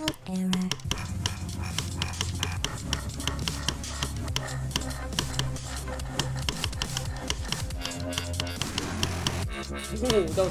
technical error. Uuu, dał.